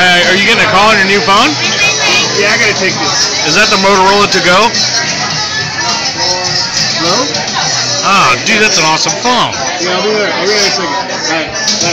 Uh, are you getting a call on your new phone? Yeah, I gotta take this. Is that the Motorola to go? Hello? Ah, dude, that's an awesome phone. Yeah, I'll be there. I'll be there in a second. All right. Bye.